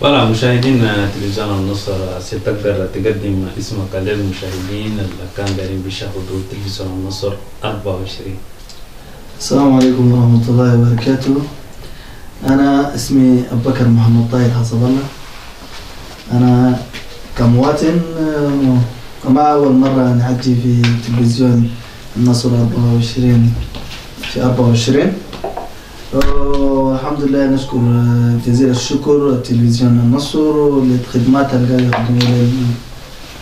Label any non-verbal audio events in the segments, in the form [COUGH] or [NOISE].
ولا مشاهدين تلفزيون النصر ستقدر تقدم اسمك للمشاهدين اللي كان قاعدين بيشاهدوا تلفزيون النصر 24 السلام عليكم ورحمة الله وبركاته. أنا اسمي أبو بكر محمد طاهر حسب الله أنا كمواطن آه، ما أول مرة نحكي في تلفزيون النصر 24 في 24 والحمد لله نشكر آه، جزيل الشكر تلفزيون النصر للخدمات اللي يقدموا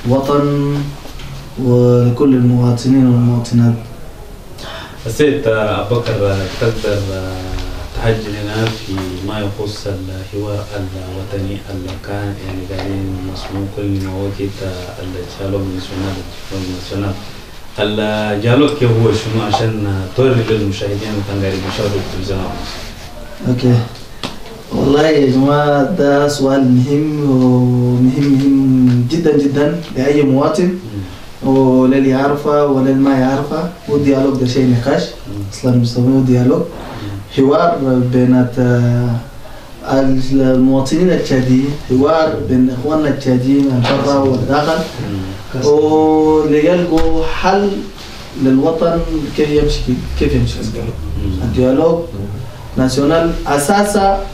للوطن ولكل المواطنين والمواطنات. السيد أبو بكر تقدر تحج لنا في ما يخص الحوار الوطني اللي كان يعني قاعدين مسموع كل مواقيت الجالوج ناسيونال ناسيونال الجالوج كيف هو شنو عشان توري للمشاهدين قاعدين بيشاهدوا التلفزيون؟ okay. والله يا جماعة ده سؤال مهم ومهم مهم جدا جدا لأي مواطن وللي يعرفه وللي ما يعرفه. وال dialogue ده شيء نقاش. أصلا بيسموه dialogue حوار بين المواطنين التشاديين حوار بين إخواننا التشاديين من برا والداخل. وليلقوا حل للوطن كيف يمشي كيف يمشي. الديالوج ناسيونال أساسا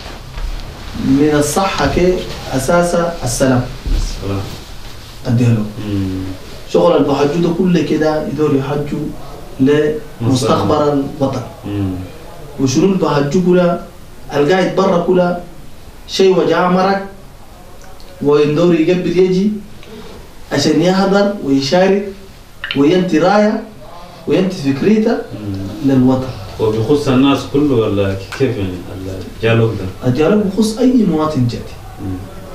من الصحة كي أساسا السلام. الديالوج. شغل البحجو ده كله كده يدور يحجوا لمستقبل الوطن. وشنو البحجو كله؟ القاعد برا كله شيء وجع مرك ويندور يقبل يجي عشان يحضر ويشارك وينتي راية وينتي فكريته للوطن. وبيخص الناس كله ولا كيف يعني الجالوج ده؟ الديالوج بخص أي مواطن جدي.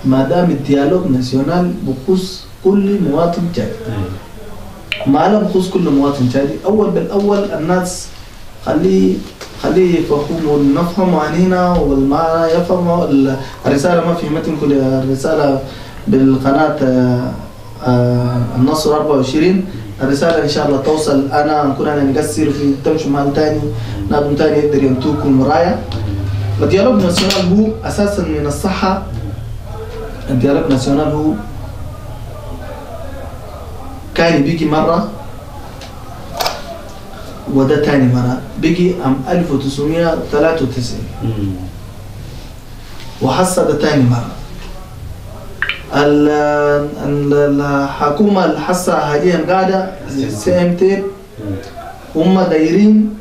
ما دام الديالوج ناسيونال بخص كل مواطن جادي ما لا بخص كل مواطن جادي أول بالأول الناس خليه خليه يفهموا نفهم عن هنا والما يفهموا الرسالة ما فهمتهم كل الرسالة بالقناة آه، النصر 24 الرسالة إن شاء الله توصل. أنا نكون أنا نقصر في تمشوا مع تاني نادم تاني يقدر يمتوكم مرايا الديالوج ناسيونال هو أساسا من الصحة. الديالوج ناسيونال هو كان بيجي مرة وده تاني مرة. بيجي عام 1993 وحصة ده تاني مرة. الحكومة الحصة حاليا قاعدة CMT هم دايرين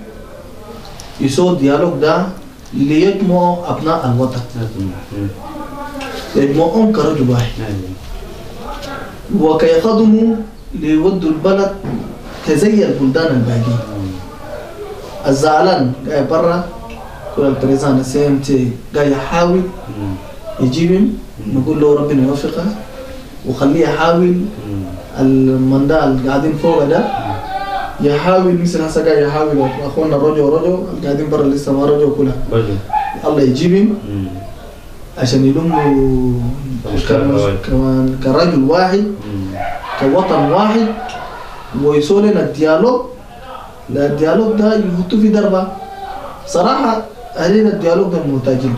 يسووا ال dialogue ده ليجمعوا أبناء الوطن. يجمعوهم كرجل واحد وكي يخدموا ليودوا البلد كزي البلدان الباقية. الزعلان قاعد برا كل البريزان السي ام تي قاعد يحاول. يجيبهم نقول له ربنا يوفقه وخليه يحاول المندال اللي قاعدين فوق ده يحاول مثل هسه قاعد يحاول أخونا رجو رجو قاعدين برا لسه ما رجعوا كلها. الله يجيبهم عشان يلموا كمان كرجل واحد كوطن واحد ويسووا لنا ال dialogue. لا ال dialogue ده يحطوا في دربة. صراحة أهلنا ال dialogue ده محتاجين.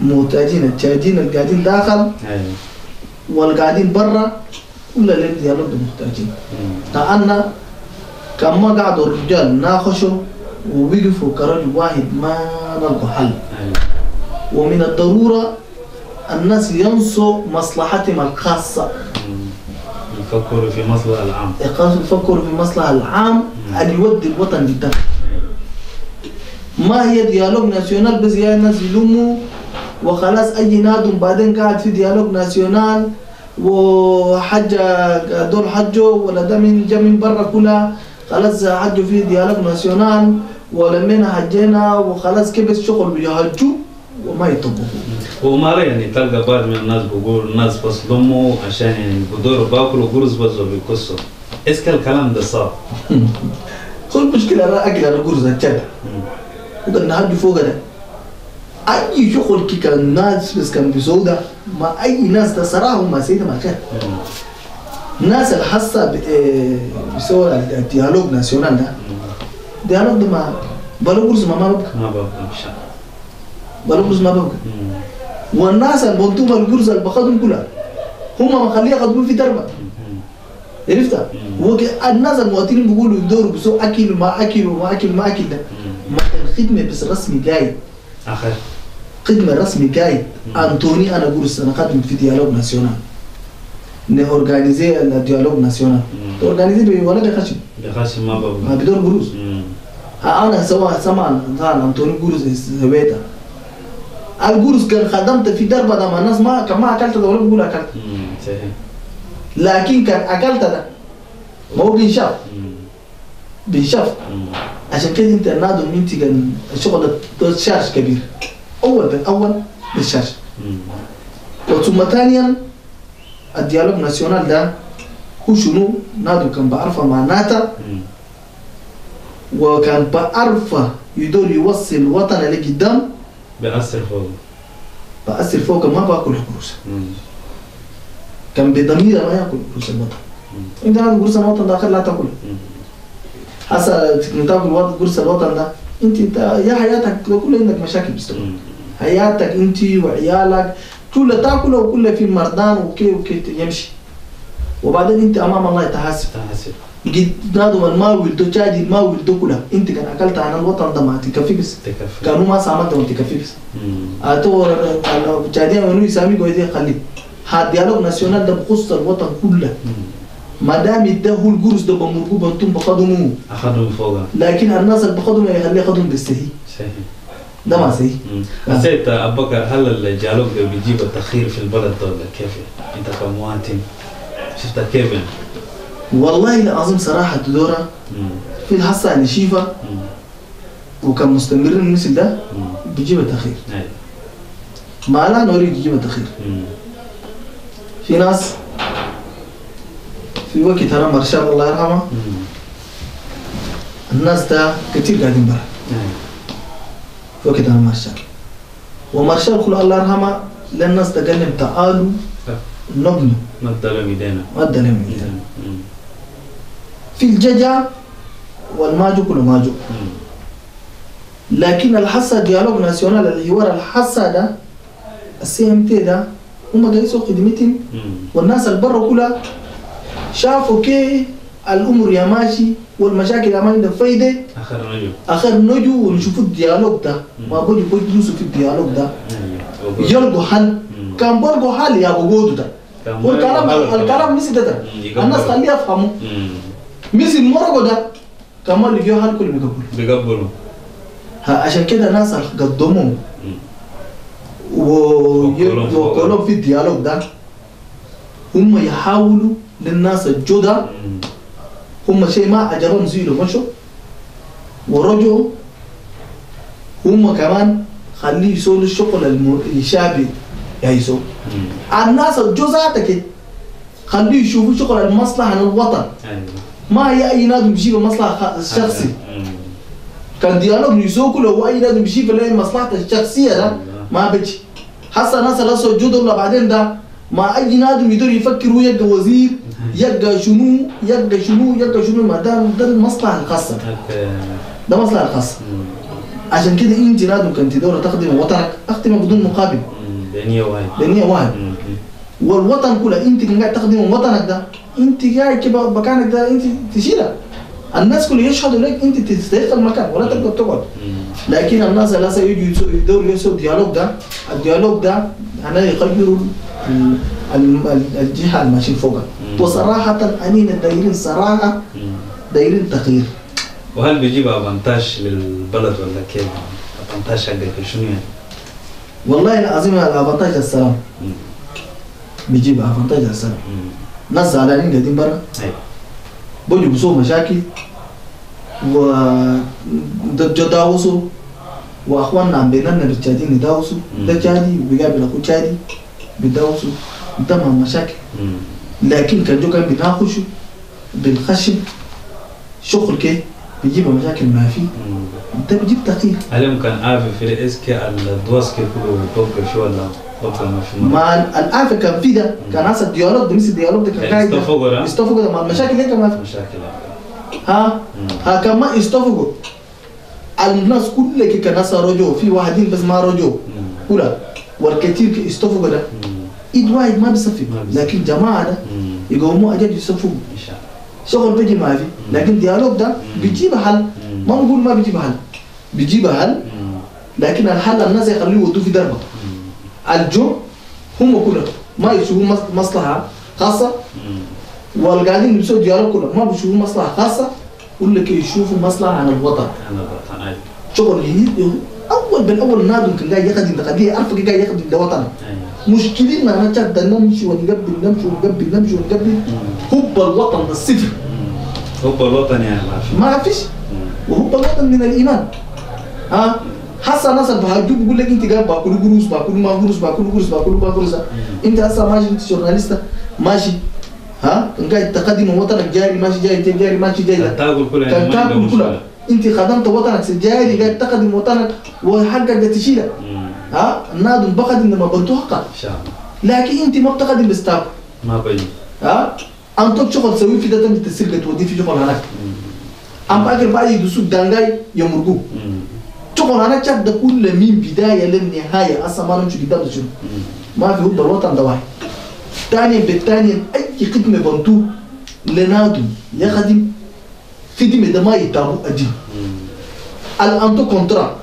محتاجين التاجين اللي قاعدين داخل والقاعدين برا كل اللي ال dialogue ده محتاجين لأن كان ما قعدوا الرجال ناقشوا ووقفوا كرجل واحد ما نلقوا حل. ومن الضرورة الناس ينسوا مصلحتهم الخاصة. يفكروا في مصلحة العام. يفكروا في المصلحة العام اللي يودي الوطن للدم ما هي ديالوج ناسيونال؟ بس يا الناس يلوموا وخلاص أي نادم بعدين قاعد في ديالوج ناسيونال وحجة دول حجوا ولا ده من جا من برا كلها خلاص حجوا في ديالوج ناسيونال ولمينا حجينا وخلاص كيف الشغل بيهجوا وما يطبقوا وما يعني تلقى بعض من الناس بيقول الناس بس لموا عشان يعني بدوروا باكلوا قرص بس وبيكسوا. اسك الكلام ده صعب [LAUGHS] كل مشكلة أنا أقل على قرص الجدع وقد نهجوا فوق ده. أي شغل كي كان الناس بس كان بيسووا ده ما أي ناس ده صراحة هم سيدة ما كان الناس اللي حاسة ب- إيه الديالوج ناسيونال ده. ديالوج ده ما بلو قرص ما ما ببقى ما بقى إن شاء ما ببقى والناس البنتوم القرص اللي بخدم كلها هم مخليه يخدمون في دربة. عرفت؟ الناس المواطنين بيقولوا يدوروا بسوء أكل وما أكل وما أكل وما أكل ده. ما الخدمه بس رسمي قايد آخر. خدمه رسمي قايد أنتوني أنا قرص أنا خدمت في ديالوج ناسيونال. نورجانيزي الديالوج ناسيونال. اورجانيزي ولا بخشم بخاشم ما ما بقى بدور قروش أنا سوا سمع كان أنتوني قروس سويتها القروس كان خدمت في دربة ده الناس ما كان ما أكلت ولا بقول أكلت. لكن كان أكلت ده ما هو بينشاف بينشاف عشان كده انت نادوا انت كان ده شارج كبير. أول بالاول بالشارج وثم ثانيا الديالوج ناسيونال ده هو شنو؟ نادو كان بعرفه معناتها. وكان بعرفه يدور يوصل الوطن اللي قدام. بأثر فوق. بأثر فوق ما بأكل قروش كان بضمير ما يأكل قروش الوطن إنت هذا قرص الوطن ده لا تأكل. هسه تاكل قرص الوطن ده. انت انت يا حياتك كل عندك مشاكل بس. حياتك انت وعيالك كل تاكل وكل في مرضان وكي وكي يمشي. وبعدين انت أمام الله تحاسب تحسب قد نادوا من ما ولدوا جادي ما ولدوا كلها. انت كان أكلت عن الوطن ده ما تكفي بس تكفي. كانوا ما سامت وانت تكفي بس أتو جادي منو يسامي قوي خلي. هذا ديالوج ناسيونال ده بخص الوطن كله. ما دام يدهوا القرص ده بمرقوب أنتم بخدموه أخذهم فوق لكن الناس اللي بخدموا يخليه يخدم بالسهي صحيح ده ما سهي حسيت أبو بكر هل الجالوج ده بيجيب التخير في البلد ولا كيف؟ أنت كمواطن شفتها كيف؟ والله العظيم صراحة دورة مم. في الحصة شيفة مم. وكان مستمر المثل ده. بيجيب التخير. ما لا نريد يجيب التخير. في ناس في وقت أنا مرشال الله يرحمه. الناس ده كتير قاعدين برا أنا مرشال ومرشال كل الله يرحمه للناس لهم تعالوا ادالهم ايدينا ما إيدينا. مم. في الججع والماجو كله ماجو. لكن الحصة ديالوج ناسيونال اللي هو الحصة ده السي إم تي ده هم يسوقوا خدمتهم. والناس اللي برا كلها شافوا كيف الأمور يا ماشي والمشاكل يا ما عندها فايدة. آخر نجم آخر نجوا ونشوفوا ال dialogue ده. ما بيجوا بيجلسوا في ال dialogue ده. يلقوا حل. كان بلقوا حل يا بقودوا ده. كان والكلام الكلام مثل ده ده. الناس خليه يفهموا مم. مثل مرقوا ده كمان لقيوا حل كل بيقبلوا بيقبلوا عشان كده ناس قدموا. وكلهم في الديالوج ده. هم يحاولوا للناس الجدى مم. هم شيء ما عجبهم زيلوا مشوا ورجعوا هم كمان خليه يسووا الشغل الشعبي. يسوي. الناس الجزاتك خليه يشوفوا شغل المصلحة عن الوطن. أيوه. ما هي أي نادي بيجيب مصلحة شخصي. مم. كان ديالوج يسوق له أي نادي بيجيب له مصلحته الشخصية ده ما بيجي حتى الناس اللي سجدوا له بعدين ده ما أي نادي يقدر يفكر يلقى وزير يلقى شنو يلقى شنو يلقى شنو ما دام ده المصلحة الخاصة. ده مصلحة الخاصة. عشان كده انت نادي كنت دورة تخدم وطنك اخدمه بدون مقابل. مم. بنية واحد. بنية واحد. والوطن كله انت قاعد تخدم وطنك ده انت قاعد كده مكانك ده انت تشيلها. الناس كله يشهدوا لك انت تستحق المكان ولا تقدر تقعد. لكن الناس اللي هسه يجوا يسو- يدوروا يسووا dialogue ده. ال dialogue ده أنا ال- الجهة اللي ماشيين فوقها. مم. وصراحة انينا دايرين صراحة مم. دايرين تغيير وهل بيجيب avantage للبلد ولا كيف؟ avantage حقك شنو يعني؟ والله العظيم ال avantage السلام. بيجيب أفانتاج السلام. ناس زعلانين قاعدين برا أيوه بيجوا بيسووا مشاكل وتداوسوا وأخواننا عم بيننا بالتشادين يداوسوا ده مم. تشادي بيقابل أخوه تشادي بيداوسوا قدامهم مشاكل مم. لكن كان جو كان بيناقشوا بالخشم شغل كيف؟ بيجيب مشاكل ما في مم. ده بيجيب تغيير هل يمكن عارف في اسكي الدواس كيف كله توقف شو ولا ما في؟ مع الآفة كان في ده. كان هسه الديالوج ده مثل الديالوج ده كان قاعد يستفوقوا ده؟ ده. مع المشاكل هيك ما في. مشاكل ها. ها كان ما يستفقوا الناس كلها كي كان ناس رجعوا في واحدين بس ما رجعوا. كلها والكثير كي يصطفوا ده. إيد واحد ما بيصفق. لكن جماعة ده. يقوموا أجل يصفوا. شغل بيجي ما في. لكن ديالوج ده بيجيب حل. ما نقول ما بيجيب حل. بيجيب حل. لكن الحل الناس يخلوه يودوه في دربة. الجو هم كلهم. ما يشوفوا مص- مصلحة خاصة. والقاعدين بيسووا ديالوج كلهم ما بيشوفوا مصلحة خاصة. ولا كي يشوفوا مصلحة عن الوطن. أيوه. شغل ي- اول بالأول نادم كان قاعد يخدم القضية عارف قاعد يخدم لوطنه مشكلتنا أنا جد نمشي ونقبل نمشي ونقبل نمشي ونقبل. حب الوطن الصفر. حب الوطن يعني ما في ما فيش. وحب الوطن من الإيمان. ها؟ حاسه ناس بهاجوك بيقول لك انت قاعد باكل قروش باكل ما قروش باكل قروش باكل ما قروش انت هسه ماشي انت جورناليست. ماشي. ها؟ كان قاعد تقدم وطنك جاري ماشي جاي انت جاري ماشي جاي تاكل كلها تاكل كلها. أنت خدمت وطنك جاري قاعد تقدم وطنك وحقك تشيلها. ها؟ النادم بقدم لما بنتو حقك إن شاء الله. لكن أنت ما بتقدم بس تاكل ما بيجي ها؟ أنت شغل سوي في ده تسرق تودي في شغل هناك. ام باكر بعد يدسوك دانجاي يمرقوك. شغل جد ده كل من بداية للنهاية. أصلا ما نمشي قدام شنو. ما في هو الوطن ده واحد. ثانيا بالثاني أي خدمة بنتو لنادو يخدم خدمة ده ما يتابو أجي مم. الأنتو كونترا.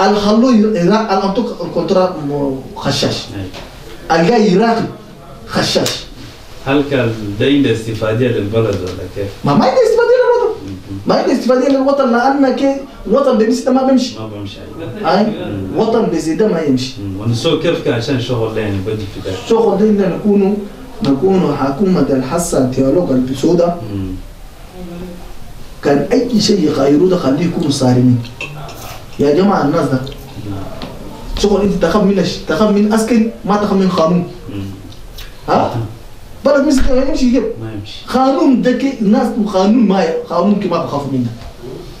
الخلو يرا- الانتو كونترا م- خشاش. الجاي يراقب خشاش هل كان عنده استفادية للبلد ولا كيف؟ ما ما عنده استفادة للوطن. ما عنده استفادة للوطن لأن كي وطن بمثل ما بيمشي ما بمشي هاي وطن بزيادة ما يمشي. ونسوي كيف كان عشان شغل يعني بجي في ده شغل دينا نكون نكون حكومة الحسن تيولوج البسودة. كان أي شيء يغيروه ده خليه يكونوا صارمين يا جماعة الناس ده. شغل أنت تخاف من تخاف من عسكري ما تخاف من قانون. ها؟ بلد يمشي كده ما يمشي. قانون ده كي الناس قانون ما قانون كي ما بخافوا منه.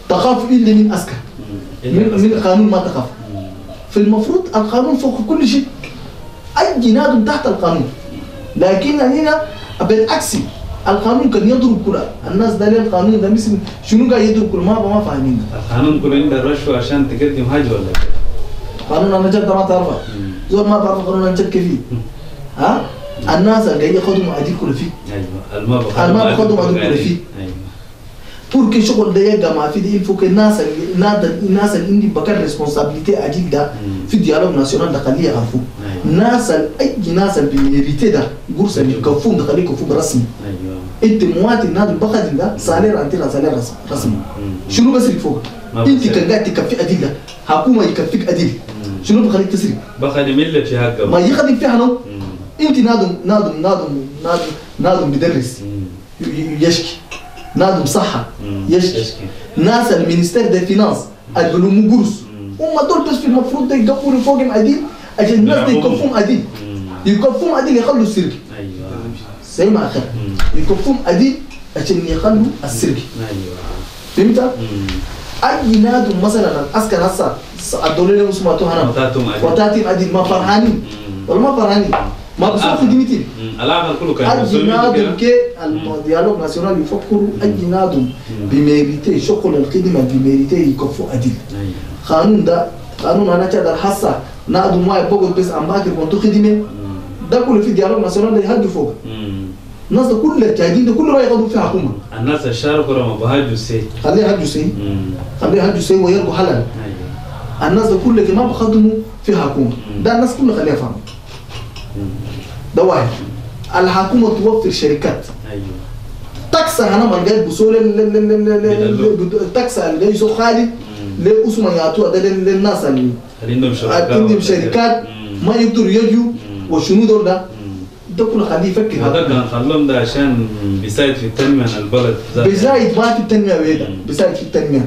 تخاف إلا من عسكر مم. من من القانون ما تخاف. في المفروض القانون فوق كل شيء. أي نادم تحت القانون لكن هنا بالعكس القانون كان يضرب كل الناس ده ليه القانون ده مثل شنو قاعد يضرب كل ما ما فاهمين. القانون كله عنده رشوة عشان تقدم حاجة ولا كيف؟ قانون أنا جد ما تعرفه. زول ما بعرف قانون أنا جد كيف؟ ها؟ الناس اللي قاعد ياخذوا معاديل كل فيه. أيوه. كله فيه. أيوه. pour que شغل ده يبقى ما في faut que الناس الناس الناس اللي عندي بكر ريسبونسابيلتي عديل ده. في ديالوج ناسيونال ده خليه يعرفوا أيوه. ناس ال- أي ناس اللي بيميريتي ده قرص اللي يكفوهم ده خليه يكفوه رسمي أيوه. انت مواطن نادي البخدم ده سالير أنت سالير رسمي. شنو بسرق فوق انت. كان قاعد تكفي ادله حكومة يكفيك ادله. شنو بخليك تسرق بخدم إلا في حقه ما يخدم فيها نو. انت نادم نادم نادم نادم نادم بدرس يشكي نادم مم. يشكي. ناس المينستير دي فينانس البلوم قرص مم. هم دول بس في المفروض ده فوقهم عديل عشان الناس دي. يكفوهم عديل مم. يكفوهم عديل يخلوا السرقة أيوه زي ما اخر مم. يكفوهم عديل عشان يخلوا السرقة أيوه فهمت؟ أي نادم مثلا هسه الدولة اللي اسمها هنا. وتاتي عديل ما فرحانين مم. ولا ما فرحانين ما بسوق الآخر. خدمتي مم. العمل كله كان مسؤول نادم. كي الديالوج ناسيونال يفكروا أي نادم. بميريتي شغل الخدمة بميريتي يكفوا عديل أيوه قانون ده قانون أنا كده الحصه نادم ما يبقوا بس عم باكر كنتو خدمة مم. ده كله في ديالوج ناسيونال ده مم. الناس ده كل الجاهدين ده كله ما ياخذوا فيها حكومة. الناس اللي شاركوا لما بهاجوا سي خليه يهجوا سي. خليه يهجوا سي ويلقوا حلال. أيوه. الناس ده كله ما بخدموا فيها حكومة. ده الناس كلها خليها فاهمه مم. ده واحد. الحكومة توفر شركات. أيوه. تاكسا أنا ما لقيت بسول التاكسا اللي يسوق خالي. ليه اسمه يعطوها ده لل- للناس اللي عندهم شركات. ما يقدروا يجوا. وشنو دول ده. ده كله خليه يفكر هذا كان خلوهم ده عشان بيساعد في التنمية البلد. بيساعد ما في التنمية مم. بيساعد في التنمية.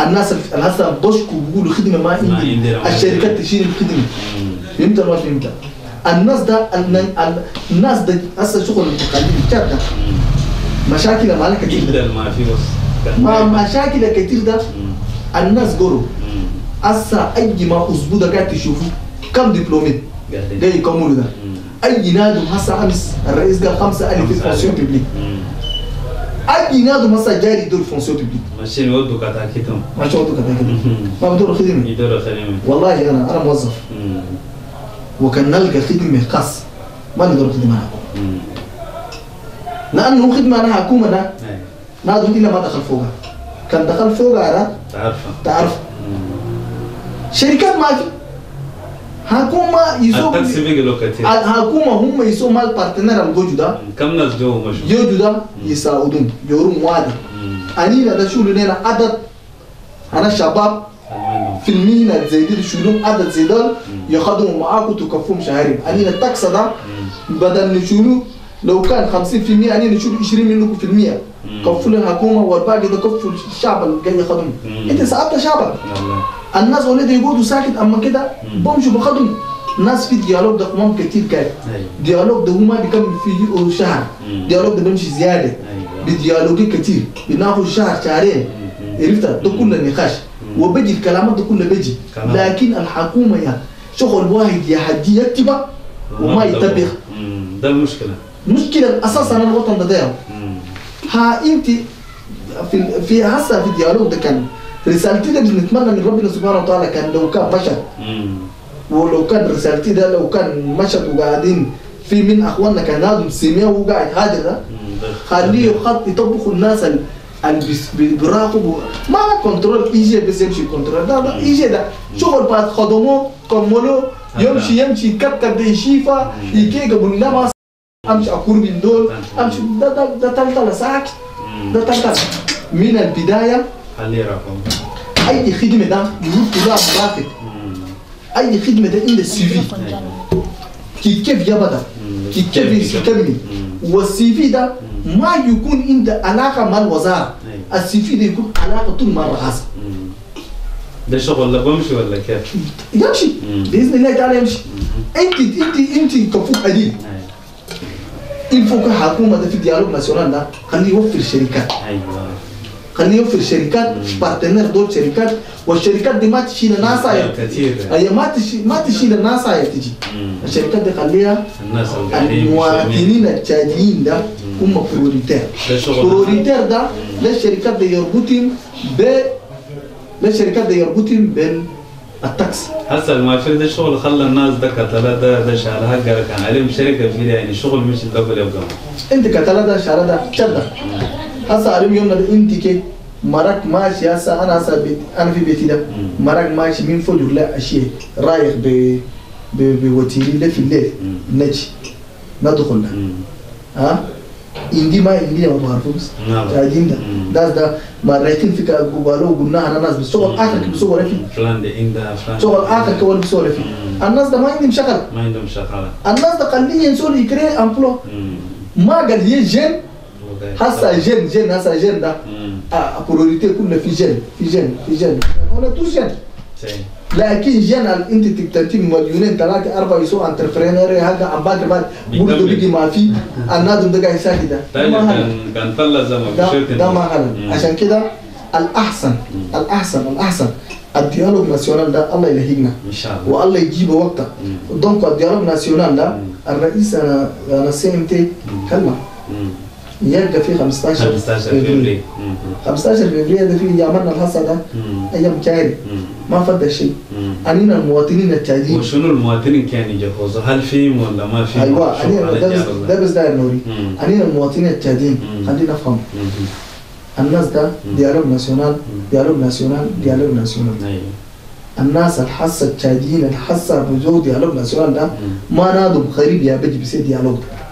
الناس هسه بشكوا بيقولوا خدمة ما عندي. الشركات تشيل الخدمة. فهمت ولا ما فهمت؟ الناس ده الن- ال- الناس ده هسه شغل الخليج ده. مشاكل ما لها كتير ده جدا ما في بس ما مشاكل كتير ده. الناس قروا. هسه أي ما أسبوع ده قاعد تشوفوا كم قاعدين. جاي يكملوا ده. أي نادم هسه أمس الرئيس قال 5000 في خمسة الفونسيون ألف. بيبليك. أي نادو مثلا جاري يدور فونسيو بيبليك ماشيين يودوا كتاكيتهم ما شو كده كده ما بدور خدمه يدوروا خدمة والله أنا أنا موظف. وكان نلقى خدمة خاص. ما نقدر خدمه أنا. لأنه خدمة أنا حكومة ده نادو الا ما دخل فوقها كان دخل فوقها تعرفها تعرف شركات ما في. حكومه يسوق الحكومة هم يسوق مال بارتنر الجوجو ده كم ناس جو مشوا جوجو ده يساعدون وادي انينا ده شو لنا عدد أنا شباب في المينا زي دي شنو عدد زي دول يخدموا معاكم تكفوهم شهرين انينا ال taxe ده بدل نشيلو لو كان 50% انينا نشيلو 20 منكم في المية كفوا الحكومة والباقي ده كفوا الشعب اللي جاي انت ساعدت شعبك الناس ولد يقعدوا ساكت أما كده بمشوا بخدموا الناس في dialogue ده كمان كتير كان dialogue ده هو ما بيكمل في شهر. dialogue ده بيمشي زيادة. ب dialogue كتير. بناخذ شهر شهرين. عرفت؟ ده كله نقاش. وبيجي الكلامات ده كله بيجي. لكن الحكومة يا شغل واحد يا حدي يكتبه وما يطبق. ده المشكلة. مشكلة أساسا الوطن ده داير ها أنت في في هسه في الديالوج ده كان رسالتي ده بنتمنى من ربنا سبحانه وتعالى كان لو كان بشر ولو كان رسالتي ده لو كان مشهد وقاعدين في من أخواننا كان هذا سميه وقاعد ده. خليه خط يطبخوا الناس ال- اللي بيراقبوا ما كنترول يجي بس يمشي كنترول ده ده. يجي ده شغل بعد خدموه كملوا يمشي يمشي كتكت ده يكيك قبل ما أمشي اكون من دول أمشي. ده ده ده تلتلة ساكت ده تلتلة. من البداية خليه رقم أي خدمة ده؟ يروح كلها مرافق أي خدمة ده عند السي في. كيف كيف يبدا كيف كيف يكمل وال suivi ده ما يكون عنده علاقة مع الوزارة. ال suivi ده يكون علاقة طول ما الرئاسه ده شغل لا بمشي ولا كيف؟ يمشي. بإذن الله تعالى يمشي. أنت أنت أنت كفوق قليل الفوق حكومة ده في dialogue national ده خليه يوفر شركات. أيوه. خليه يوفر شركات partenaire دول شركات. والشركات دي ما تشيل ناس كثير هي ما تشيل ما تشيل الناس تجي الشركات دي خليها الناس المواطنين التاجرين ده هم بروريتير بروريتير ده للشركات دي يربطهم ب للشركات دي يربطهم بالتاكس. هسه الموافر ده شغل خلى الناس ده كتلة ده ده شغل. هجر كان عليهم شركة في يعني شغل مش قبل يبقى انت كتلا ده شارع ده شدة هسه عليهم يوم ده انت كي مرك ماشي هسه أنا هسه بيت أنا في بيتي ده. مرك ماشي من فوق لا أشياء. رايح ب بوتيري ده في الليل. نجي. ندخل. ده ها؟ عندي ما عندي ما بعرفه بس نعم. قاعدين ده. ده ده. مريتين في قالوا قلنا أنا ناس بس. شغل آخر كي بيسووا في؟ فلان ده عندها فلان شغل آخر كي ولا بيسووا في. الناس ده ما عندهم شغل. ما عندهم شغالة الناس ده خليه ينسوا يكري امبلو ما قال هي جن جن هسه جن ده. آه بروريتي كله في جن في جن في جن. ولا تو جن. لكن جن انت تكتنتي مليونين ثلاثة أربعة يسووا انتربرينور هذا عم باقي بعد برضه. بيجي ما في. النادم ده قاعد يساعد ده. هلا. كان كان طلع زمان ده ما هلا. عشان كده الأحسن الأحسن الأحسن الديالوج ناسيونال ده الله يلهينا. إن شاء الله. والله يجيب وقته. دونك الديالوج ناسيونال ده. الرئيس أنا أنا سيمتي كلمة. مم. يلقى في 15 15 فبراير مم. 15 فبراير ده في عملنا الحصه ده. أيام كاري مم. ما فد شيء. أنينا المواطنين التعدين وشنو المواطنين كان يجهزوا هل فيهم ولا ما فيهم؟ أيوه على ده بس ده بس داير نوري مم. أنينا المواطنين التعدين. خلينا نفهم. الناس ده dialogue national dialogue national dialogue national أيوه الناس الحاسة التعدين الحاسة بوجود dialogue national ده. ما نادم غريب يا بيجي بيصير ديالوج ده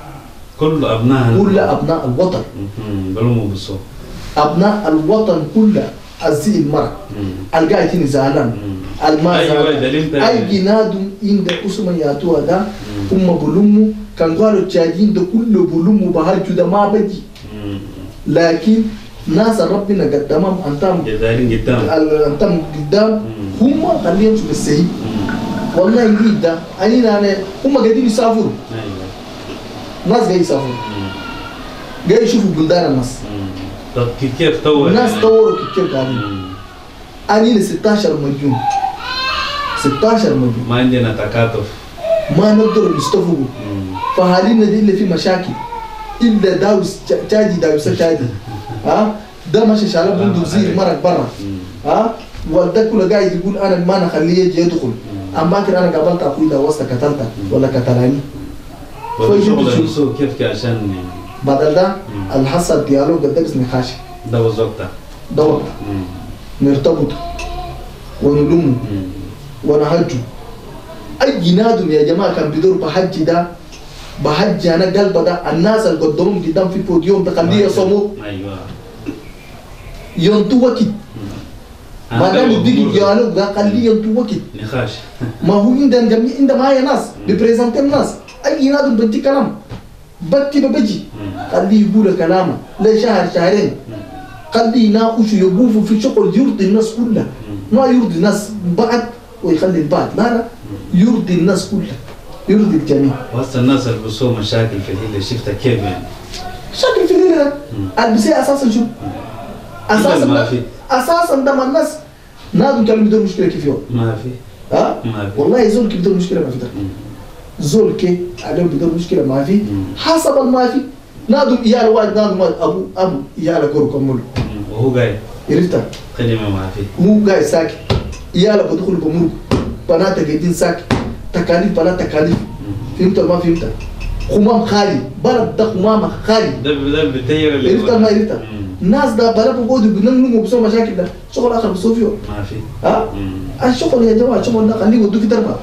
كل ابنائها كل أبناء الوطن. مم. بلوموا بالصوت. أبناء الوطن كله الزي المرأة مم. القاعدين زعلان. مم. الما زعلان. ده انت أي جنادم عند اسم ياتوا ده هم بلوموا. كان قالوا التشادين ده كله بلوموا بهالجو ده ما مم. لكن ناس ربنا قدامهم أنتم جزائريين قدام. أنتم قدام. هم خليهم بالسهي مم. والله يجيب ده. أنا أنا هم قاعدين يسافروا. ناس قاعدين يسافروا. قاعد يشوفوا بلدان الناس. طب كي- كيف طور الناس؟ طوروا كيف قاعدين. اني 16 مليون 16 مليون ما عندنا تكاتف ما نقدر نستوعبه مم. فهالينا دي اللي في مشاكل إلا داوس تاجي داوس تاجي [LAUGHS] ها ده ماشي شارب سلام بندق زي عليك. مرق برا. ها والده كله قاعد يقول أنا ما نخليه يجي يدخل ام باكر أنا قابلت أخوي ده وسط قتلته ولا قتلاني بيشوف. نفسه كيف كي عشان يعني بدل ده. الحصه الديالوج ده بس نقاش. ده وقتها ده وقت. نرتبط ونلوم. ونهج اي نادم يا جماعة كان بيدور بحج ده بحج أنا قلب ده الناس اللي قدرهم قدام في بوديوم تخليه يصوموا أيوه ينتو وقت ما دام يديك ديالوج ده خليه ينتو وقت نقاش. ما هو عندنا جميع عندنا معايا ناس؟ بيبريزنت الناس أي نادم بدي كلام؟ بتي ببجي. خليه يقول كلامه. لشهر شهرين. خليه يناقش يقوف في شغل يرضي الناس كلها ما يرضي الناس بعد ويخلي البعض لا لا. يرضي الناس كلها يرضي الجميع. وهسه الناس اللي بيصوا مشاكل في الهيلة شفتها كيف يعني؟ شكل في الليلة. البسية أساسا شو؟ أساسا ما في. أساسا ده ما الناس. نادم كانوا بدون مشكلة كيف يوم؟ ما في. ها؟ ما في. والله زول كيف بدون مشكلة ما في ده. زول كي عليهم بدون مشكلة ما في. حسب ما في نادم ايال واحد نادم واحد أبو ابو ايال كورو كمل مم. وهو قاعد عرفتها؟ كلمة ما في. مو قاعد ساكت. ايال بدخل بمرق بنات قاعدين ساكت. تكاليف بلا تكاليف. فهمت ما فهمت؟ خمام خالي. بلد ده خمام خالي. ده ده بتغير اللي عرفت ما عرفت الناس ده بلا بقعدوا بينموا بيسووا مشاكل ده. شغل آخر بيسووا فيه ما في. ها. الشغل يا جماعة الشغل ده خليه يودوه في دربه.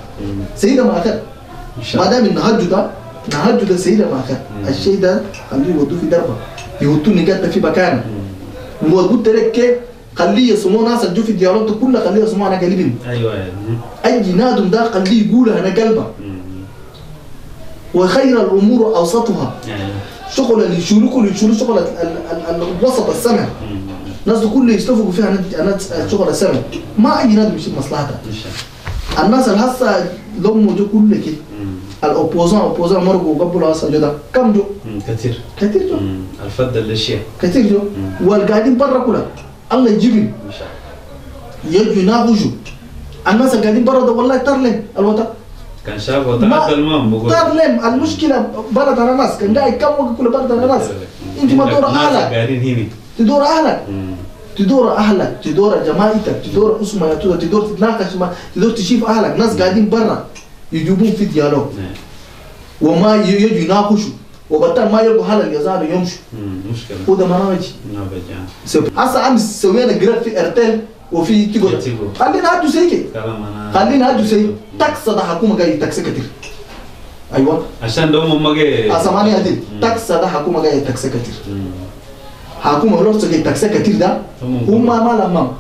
سيدة ما اخر ما دام النهج ده نهج ده سيدة ما مم. الشيء ده خليه يودوه في دربة. يودوه نقاط في مكانه. مم. وقلت لك خليه يسموه ناس الجو في الديالوج ده كله خليه يسموه أنا قلبي أيوه مم. أي نادم ده خليه يقول أنا قلبه. وخير الأمور أوسطها. يعني شغل اللي يشيلوا كل يشيلوا شغل ال- ال- ال- الوسط السمع. الناس دي كله يتفقوا فيها أنا شغل السمع ما أي نادم يشيل مصلحته الناس اللي هسه لهم جو كله كده مم. ال opposants opposants مرقوا قبل هسه جو ده كم جو؟ كثير. كثير جو. الفضل للشيء كثير جو. والقاعدين برا كلها. الله يجيبهم ان شاء الله. يجوا يناقشوا الناس اللي قاعدين برا ده والله ترلم. الوطن. كان شاف وتعدى المام بقول. ترلم. المشكلة بلد على ناس. كان قاعد كم وقت كل بلد على ناس. انت ما تدور ناس أهلك. قاعدين هنا. تدور أهلك. تدور أهلك تدور جماعتك تدور اسمها تدور تدور تتناقش مع تدور تشوف أهلك ناس قاعدين برا يجيبون في ديالوج نعم. وما يجوا يناقشوا. وبالتالي ما يلقوا حل يزالوا يمشوا. مم. مشكلة. وده مناهج هسه امس سوينا grève في Airtel وفي Tigo. خلينا هاتوا زي كده خلينا هاتوا زي taxe ده حكومة جاي taxe كتير. أيوه. عشان ده هم ما جاي اسمعني هدي مم. taxe ده حكومة جاي taxe كتير. مم. حكومه لو جاي taxe كتير ده هم هم ما لما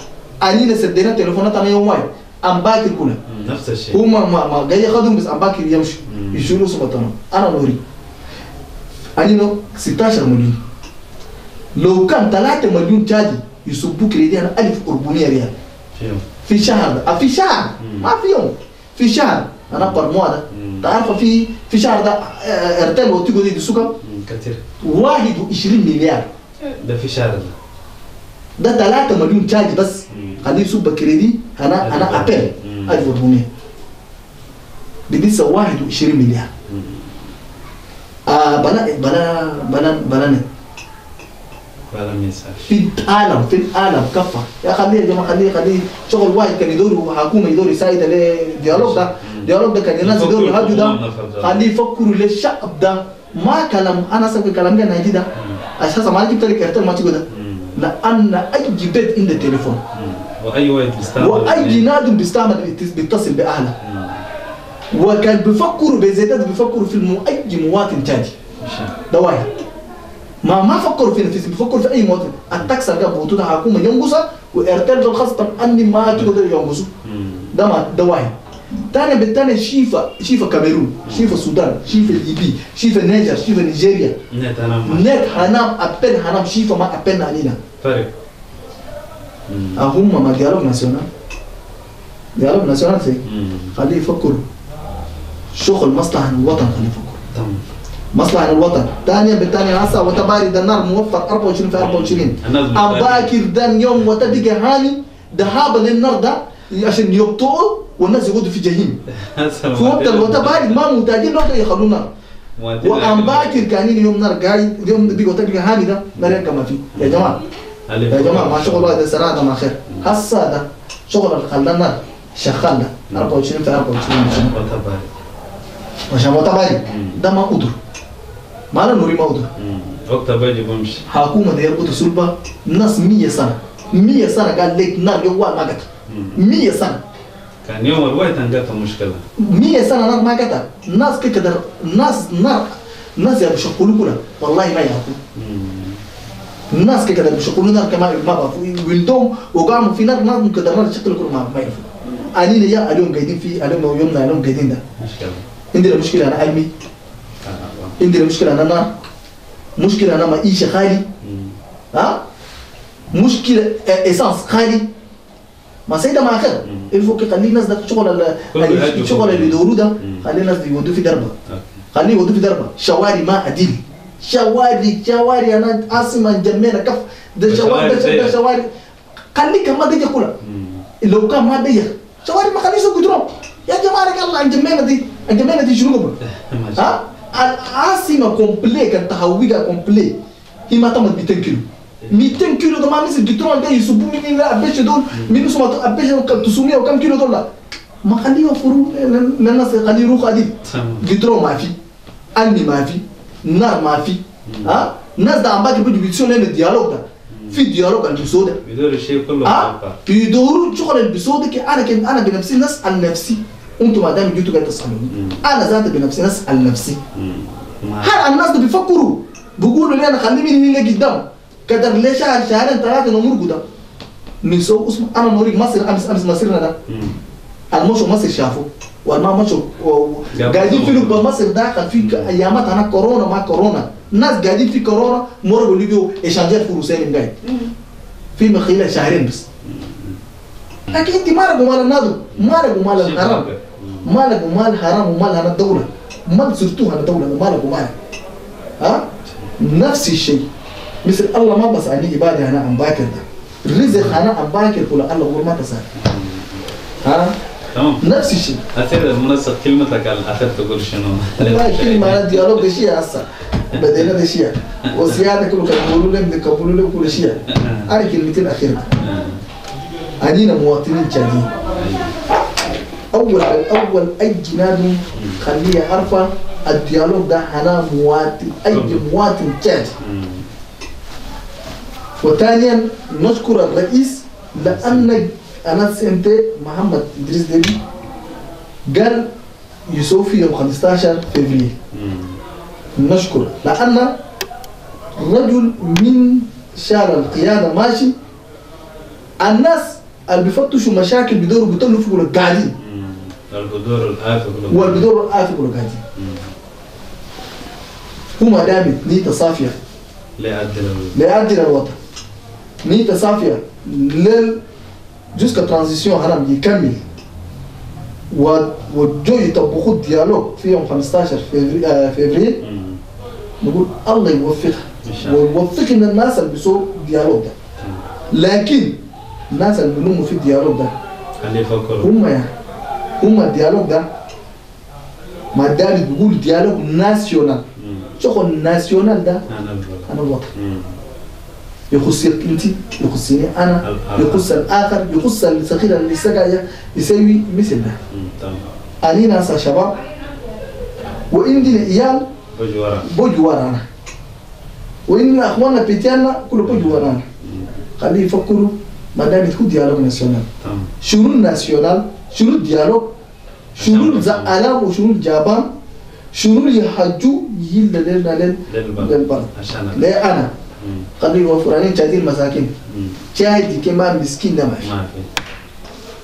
انينا سدينا تليفونات أنا يوم واحد ام باكر مم. نفس الشيء هم ما ما جاي ياخذهم بس ام باكر يمشوا مم. يشيلوا سبطانهم أنا نوري انينو 16 مليون لو كان 3 مليون تاجي يصبوا كريدي أنا 1400 ريال في شهر ده في شهر. ما في يوم في شهر أنا برموه ده مم. تعرف في في شهر ده ارتل وتيجو دي السوق مم. كثير 21 مليار ده في شهر. ده ده 3 مليون تاجي بس. خليه يصب كريدي. أنا أنا ابل مم. 1400 بدي 21 مليار. آه بلا بلا بلا بلا نت. في العالم في العالم. كفى. يا خليه يا جماعة خليه خليه. شغل واحد كان يدور حكومه يدور يساعد عليه. ديالوج ده. ديالوج ده كان الناس يدور يهاجوا ده. خليه يفكروا للشعب ده. ما كلام أنا سوي كلام ده. ناجي ده أساسا ما جبت لك ارتل ما تيجي ده. لأن أي بيت عند التليفون. وأي واحد بيستعمل وأي نادم بيستعمل بيتص- بيتصل بأهله. وكان بيفكروا بزيادات بيفكروا في المو... أي مواطن الله ده واحد. ما ما فكروا في نفسهم بيفكروا في أي مواطن. التاكس اللي بوتو ده حكومة ينقصها وارتل ده خاصة أني ما تقدر ينقصوا. مم. ده ما ده واحد. تاني بالتاني شيفا شيفا كاميرون شيفا السودان شيفا الليبي شيفا النيجر شيفا نيجيريا. نت أنا ما نت هنام أبن هنام شيفا ما أبن علينا. فرق مم. هم ما ديالوج ناسيونال. ديالوج ناسيونال سي مم. خليه يفكروا شغل مصلحة الوطن خليه يفكروا تمام. مصلحة الوطن. ثانيا بالثانية هسا وتبارد النار موفر 24 في 24 الناس أم باكر دان يوم وتبقى هاني ذهابا للنار ده عشان يبطئوا والناس يقعدوا في جهيم [LAUGHS] في وقت الوقت بارد ما محتاجين لو يخلونا لكن- باكر كانين يوم نار قاعد يوم بيقول تلقى هاني ده نار كما في يا جماعة. يا جماعة ما شغل هذا سنه ما خير. هسه ده شغل خلانا شغال 24 في 24 عشان وتبالي ده ما قدر ما له نوري ما قدر. وقت باجي بمشي حكومة دي يربط سلبة. ناس 100 سنة. 100 سنة قال لك نار يوال ما مم. 100 سنة. كان يوم الوقت انقطع مشكلة 100 سنة نار ما قتل ناس كده ناس نار. ناس يا بشقولوا كلها والله ما مم. الناس كده بيشقولوا نار كمان ما بعرفوا. ولدهم وقاموا في نار نار ممكن نار شكل كله ما ما يعرفوا. أنينا يا اليوم قاعدين في اليوم يومنا اليوم قاعدين ده. مشكلة. عندنا مشكلة أنا علمي آه. عندنا مشكلة أنا نار. مشكلة أنا معيشة خالي. مم. ها؟ مشكلة إيسانس خالي. ما سيدا ما آخر مم. الفوق خلي الناس ده شغل الشغل. اللي يدوروا ده. خلي الناس دي يودوا في دربة. خليه يودوا في دربة. شوارع ما عدل شوارع شوارع أنا عاصمة جميلة كف. ده شوارع ده شوارع خليك ما ضيق كلها. لو كان ما ضيق شوارع ما خليه يسوق دروب. يا جماعة لك الله الجميلة دي الجميلة دي شنو [LAUGHS] ها؟ العاصمة كومبلي كان تهويجها كومبلي. هي ما تمت 200 كيلو 200 كيلو ده ما مثل جترون ده يسبوا مني لا ابيش دول من اسمه ابيش 900 وكم كيلو دول؟ لا. ما خليه يوفروا للناس خليه يروحوا عديد. جترون ما في اني ما في نار ما في. ها؟ الناس ده عم باقي بيجوا بيسووا لنا الديالوج ده. في ديالوج البسوده بدور الشيء كله ها. بيدوروا شغل البسوده كي أنا كن أنا بنفسي نسال نفسي. أنتم ما دام جيتوا قاعد تسألوني. مم. أنا ذاتي بنفسي نسال نفسي. هل الناس ده بيفكروا؟ بيقولوا لي أنا خلي مين اللي قدام. قدر ليه شهر شهرين ثلاثة نمر قدام؟ نسو اسمه. أنا نوريك مصر امس أمس مصرنا ده. مم. المشوا مصر شافوا والما مشوا و- جابوا قاعدين في. لب مصر داخل في أيامات أنا كورونا ما كورونا. الناس قاعدين في كورونا مروا ليبيو اشانجات فلوسين قاعد. في مخيلة شهرين بس. لكن أنت ما لقوا مال النادو ما لقوا مال شيء الحرام. متوقع. مم. ما لقوا مال حرام ومال هنا الدولة. ما سرتوها الدولة ما لقوا مال. ها؟ نفس الشيء. مثل الله ما بس عني عبادة أنا عم باكر ده. رزق أنا عم باكر كله الله هو ما تسال ها؟ تمام. نفس الشيء. أثير منسق كلمتك الأخير تقول شنو؟ والله كلمة أنا ديالوج ده شيء هسه بدينا ده شيء. وسيادة كله يقولوا لهم بيقولوا لهم كل شيء. أنا كلمتين أخيرة. آه. أدينا مواطنين جادين أول اول أي جناد خليه عارفه الديالوج ده أنا مواطن أي مواطن مم. وثانيا نشكر الرئيس لأن أنا سنت محمد إدريس ديبي قال يسوفي يوم 15 فبراير. نشكر. لأن رجل من شارع القيادة ماشي. الناس اللي بيفتشوا مشاكل بدوروا بيطلوا في يقولوا قاعدين. الآخر كله. والبدور الآخر يقولوا قاعدين. مم. هما دامت نيته يعدل ليعدل الوطن نيته صافية. لل jusqu'à transition هرم يكمل. و وجو يطبقوا ال dialogue في يوم 15 فبراير آه،. نقول الله يوفقها. ويوفق من الناس اللي بيسووا ال dialogue ده لكن الناس اللي بيلوموا في ال dialogue ده. خليه يفكروا هم هم ال dialogue ده ما دام بيقول dialogue national. شغل national ده. أنا الوطن. يخصك انت يخصني أنا. يخص الآخر يخص الصغير اللي سقى يسوي مثل ده مم. تمام. اني ناس شباب وعندنا عيال بوجوا ورانا وعندنا أخواننا بيتيانا كله بوجوا ورانا. خليه يفكروا ما دام يكون ديالوج ناسيونال. شنو الناسيونال شنو الديالوج شنو الزعلان وشنو الجابان؟ شنو يحجوا يهيل لنا لل للبلد ليه أنا. يوفر علينا شادين المساكين. مم. شاهد كمان مسكين ده ماشي.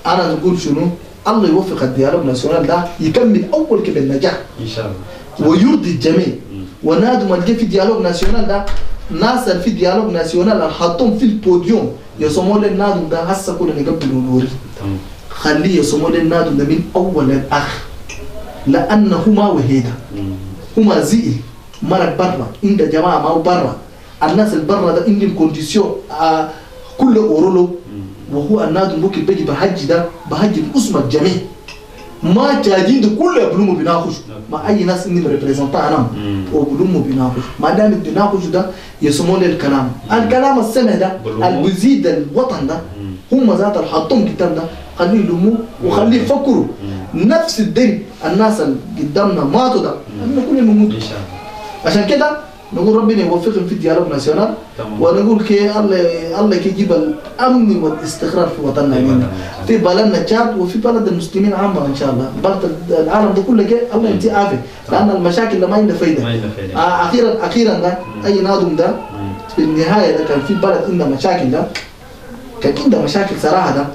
أنا نقول شنو؟ الله يوفق الديالوج ناسيونال ده يكمل أول كده النجاح إن شاء الله. ويرضي الجميع. ونادوا ما في ديالوج ناسيونال ده ناس في ديالوج ناسيونال حطهم في البوديوم. يسموا للنادو ده هسه كلنا نقبلوا نوري تمام. خليه يسموا للنادو ده من أول للآخر. لانهما وهيدا. هما زي مرق برا. عند جماعة ما برا. الناس اللي برا ده عندهم كونديسيون آه كل أورولو. وهو النادو ممكن بيجي بهجي ده بهجي باسم الجميع ما جادين ده كله بلومو بيناقش. ما أي ناس إني بريبريزنتا أنا. مم. وبلومو بيناقش. ما دام بيناقش ده يسمونه الكلام. الكلام السمع ده بلومو. اللي بيزيد الوطن ده. هم ذات اللي حطهم قدام ده خليه يلوموه وخليه يفكروا. نفس الدين الناس اللي قدامنا ماتوا ده. نقول نموت عشان كده نقول ربنا يوفقهم في ال dialogue national ونقول كي الله الله يجيب الأمن والاستقرار في وطننا. وطننا. في بلدنا تشاد وفي بلد المسلمين عامة إن شاء الله. بلد العالم ده كله كي الله ينتهي عافية. لأن المشاكل ما عندها فايدة. آه أخيرا أخيرا ده أي نادم ده. في النهاية ده كان في بلد عنده مشاكل ده. كان عنده مشاكل صراحة ده.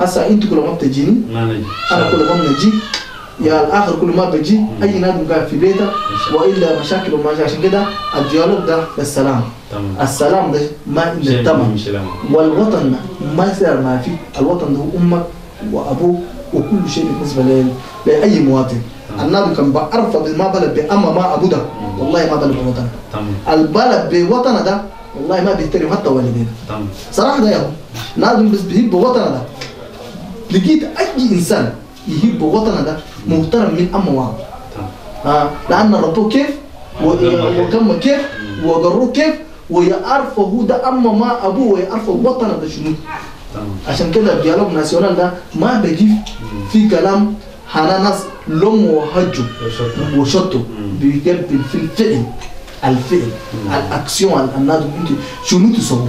هسه أنت كل ما بتجيني أنا كل ما بنجي يا الآخر كل ما بجي أي نادم قاعد في بيته وإلا مشاكل وما عشان كده الديالوج ده للسلام تمام. السلام ده ما شيء الثمن والوطن ما يصير ما في. الوطن ده هو أمك وابوك وكل شيء بالنسبة لأي مواطن. النبي كان بعرف ما بلد باما ما ابو ده. والله ما بلد بوطنه. البلد بوطنه ده والله ما بيحترم حتى والدينا. صراحة ده يا نادم بس بيحب وطنه ده. لقيت أي إنسان يحب وطنه ده محترم من تمام ها؟ لأن ربوه كيف؟ وكم كيف؟ وقروه كيف؟ ويعرف هو ده اما ما أبوه ويعرف وطنه ده شنو. عشان كده الديالوج ناسيونال ده ما بيجي في كلام لم وهجوا وشكرا وشطوا مم. بيقبل في الفعل الفعل الأكسيون الناس انت شنو تسووا؟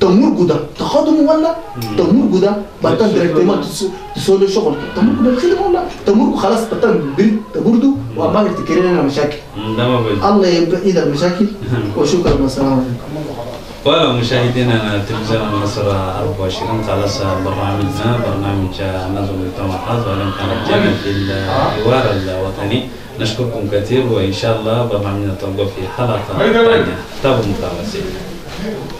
تمر ده تخدموا ولا؟ تمر ده بطل دايركتومات تسوي شغل. تمر ده الخدمه ولا تمر خلاص. بطل بريد تبردوا وما تكرر لنا مشاكل. الله يبعد المشاكل [LAUGHS] وشكرا. والسلام عليكم. ولا مشاهدينا تلفزيون مصر 24 خلاص برنامجنا. برنامج نظم المؤتمرات ولم كان الجميع في الحوار الوطني. نشكركم كثير. وإن شاء الله برنامجنا تلقى في حلقة ثانية. تابعوا متابعه